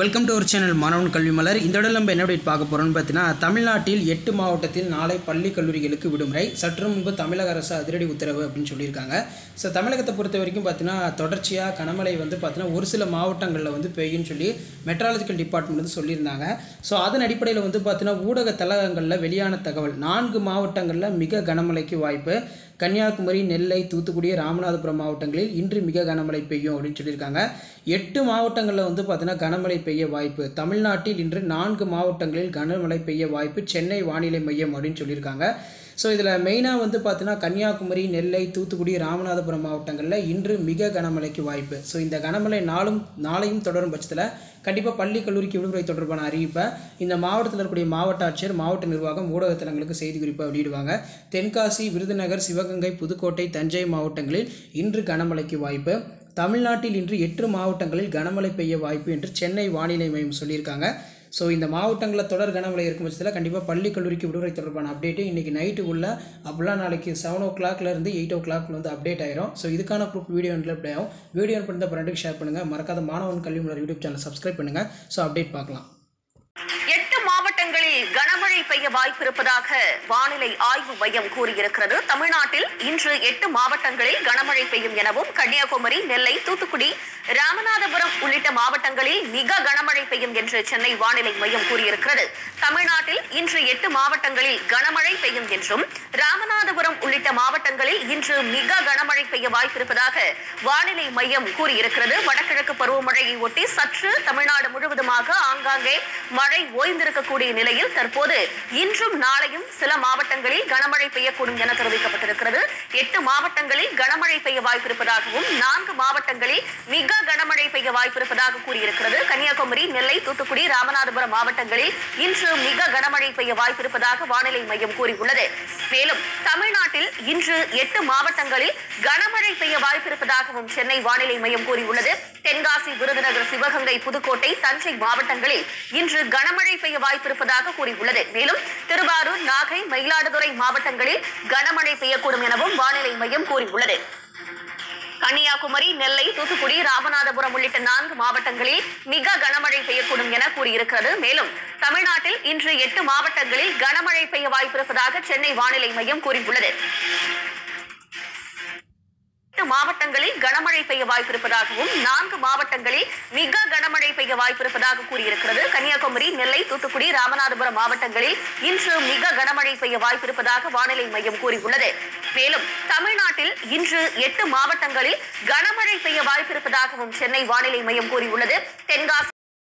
Welcome to ஒரு channel மாணவன் கல்வி மலர் இந்த இடம் நம்ம என்ன update பார்க்க போகிறோம்னு பார்த்தீங்கன்னா தமிழ்நாட்டில் எட்டு மாவட்டத்தில் நாளை பள்ளி கல்லூரிகளுக்கு விடுமுறை சற்று முன்பு தமிழக அரசு அதிரடி உத்தரவு அப்படின்னு சொல்லியிருக்காங்க. ஸோ தமிழகத்தை பொறுத்த வரைக்கும் பார்த்தீங்கன்னா தொடர்ச்சியாக கனமழை வந்து பார்த்தீங்கன்னா ஒரு சில மாவட்டங்களில் வந்து பெய்யும்னு சொல்லி மெட்ராலஜிக்கல் டிபார்ட்மெண்ட் வந்து சொல்லியிருந்தாங்க. ஸோ அதன் அடிப்படையில் வந்து பார்த்தீங்கன்னா ஊடக தலகங்களில் வெளியான தகவல் நான்கு மாவட்டங்களில் மிக கனமழைக்கு வாய்ப்பு. கன்னியாகுமரி நெல்லை தூத்துக்குடி ராமநாதபுரம் மாவட்டங்களில் இன்று மிக கனமழை பெய்யும் அப்படின்னு சொல்லியிருக்காங்க. எட்டு மாவட்டங்களில் வந்து பார்த்திங்கன்னா கனமழை பெய்ய வாய்ப்பு. தமிழ்நாட்டில் இன்று நான்கு மாவட்டங்களில் கனமழை பெய்ய வாய்ப்பு. சென்னை வானிலை மையம் அப்படின்னு சொல்லியிருக்காங்க. ஸோ இதில் மெயினாக வந்து பார்த்தீங்கன்னா கன்னியாகுமரி நெல்லை தூத்துக்குடி ராமநாதபுரம் மாவட்டங்களில் இன்று மிக கனமழைக்கு வாய்ப்பு. ஸோ இந்த கனமழை நாளும் நாளையும் தொடரும் பட்சத்தில் கண்டிப்பாக பள்ளி கல்லூரிக்கு விடுமுறை தொடர்பான அறிவிப்பை இந்த மாவட்டத்தில் இருக்கக்கூடிய மாவட்ட ஆட்சியர் மாவட்ட நிர்வாகம் ஊடகத்தலங்களுக்கு செய்தி குறிப்பாக வெளியிடுவாங்க. தென்காசி விருதுநகர் சிவகங்கை புதுக்கோட்டை தஞ்சை மாவட்டங்களில் இன்று கனமழைக்கு வாய்ப்பு. தமிழ்நாட்டில் இன்று எட்டு மாவட்டங்களில் கனமழை பெய்ய வாய்ப்பு என்று சென்னை வானிலை மையம் சொல்லியிருக்காங்க. ஸோ இந்த மாவட்டங்களில் தொடர் கனமழை இருக்கும் பட்சத்தில் கண்டிப்பாக பள்ளி கல்லூரிக்கு விடுமுறை தொடர்பான அப்டேட்டு இன்றைக்கி நைட்டுக்குள்ளே அப்படிலாம் நாளைக்கு செவன் ஓ கிளாக்லேருந்து எயிட் ஓ கிளாக்ல வந்து அப்டேட் ஆயிரும். ஸோ இதுக்கான ப்ரூஃப் வீடியோ அப்டேட் ஆகும். வீடியோ பண்ணி ஃப்ரெண்டுக்கு ஷேர் பண்ணுங்கள் மறக்காத மாணவன் கல்வி மலர் யூடியூப் சேனல் சப்ஸ்கிரைப் பண்ணுங்கள் ஸோ அப்டேட் பார்க்கலாம். பெய்ய வாய்ப்பிருப்பதாக வானிலை ஆய்வு மையம் கூறியிருக்கிறது. தமிழ்நாட்டில் இன்று எட்டு மாவட்டங்களில் கனமழை பெய்யும் எனவும் கன்னியாகுமரி நெல்லை தூத்துக்குடி ராமநாதபுரம் உள்ளிட்ட மாவட்டங்களில் மிக கனமழை பெய்யும் என்று சென்னை வானிலை மையம் கூறியிருக்கிறது. தமிழ்நாட்டில் இன்று எட்டு மாவட்டங்களில் கனமழை பெய்யும் என்றும் ராமநாதபுரம் உள்ளிட்ட மாவட்டங்களில் இன்று மிக கனமழை பெய்ய வாய்ப்பிருப்பதாக வானிலை மையம் கூறியிருக்கிறது. வடகிழக்கு பருவமழையை ஒட்டி சற்று தமிழ்நாடு முழுவதுமாக ஆங்காங்கே மழை ஓய்ந்திருக்கக்கூடிய நிலையில் தற்போது இன்றும் நாளையும் சில மாவட்டங்களில் கனமழை பெய்யக்கூடும் என தெரிவிக்கப்பட்டிருக்கிறது. எட்டு மாவட்டங்களில் கனமழை பெய்ய வாய்ப்பிருப்பதாகவும் நான்கு மாவட்டங்களில் மிக கனமழை பெய்ய வாய்ப்பிருப்பதாக கூறியிருக்கிறது. கன்னியாகுமரி நெல்லை தூத்துக்குடி ராமநாதபுரம் மாவட்டங்களில் இன்று மிக கனமழை பெய்ய வாய்ப்பிருப்பதாக வானிலை மையம் கூறியுள்ளது. மேலும் தமிழ்நாட்டில் இன்று எட்டு மாவட்டங்களில் கனமழை பெய்ய வாய்ப்பிருப்பதாகவும் சென்னை வானிலை மையம் கூறியுள்ளது. தென்காசி விருதுநகர் சிவகங்கை புதுக்கோட்டை தஞ்சை மாவட்டங்களில் இன்று கனமழை பெய்ய வாய்ப்பிருப்பதாக கூறியுள்ளது. மேலும் திருவாரூர் நாகை மயிலாடுதுறை மாவட்டங்களில் கனமழை பெய்யக்கூடும் எனவும் வானிலை மையம் கூறியுள்ளது. கன்னியாகுமரி நெல்லை தூத்துக்குடி ராமநாதபுரம் உள்ளிட்ட நான்கு மாவட்டங்களில் மிக கனமழை பெய்யக்கூடும் என கூறியிருக்கிறது. மேலும் தமிழ்நாட்டில் இன்று எட்டு மாவட்டங்களில் கனமழை பெய்ய வாய்ப்பிருப்பதாக சென்னை வானிலை மையம் கூறியுள்ளது. மாவட்டங்களில் கனமழை பெய்ய வாய்ப்பிருப்பதாகவும் நான்கு மாவட்டங்களில் மிக கனமழை பெய்ய வாய்ப்பிருப்பதாக கூறியிருக்கிறது. கன்னியாகுமரி நெல்லை தூத்துக்குடி ராமநாதபுரம் மாவட்டங்களில் இன்று மிக கனமழை பெய்ய வாய்ப்பிருப்பதாக வானிலை மையம் கூறியுள்ளது. மேலும் தமிழ்நாட்டில் இன்று எட்டு மாவட்டங்களில் கனமழை பெய்ய வாய்ப்பிருப்பதாகவும் சென்னை வானிலை மையம் கூறியுள்ளது. தென்காசி